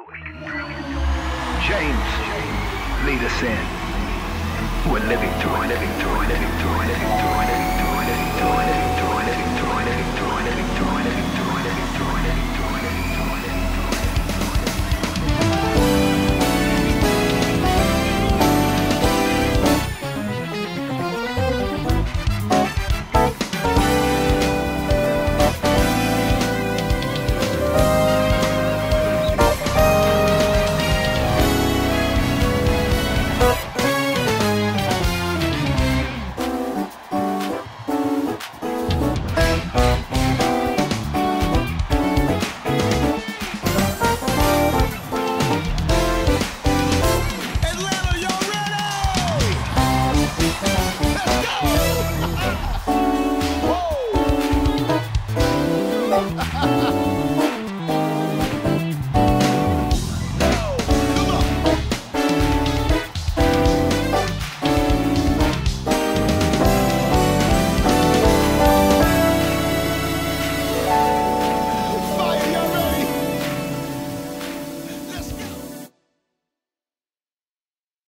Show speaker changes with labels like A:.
A: James, lead us in. We're living through it, living through it, living through it, living through it.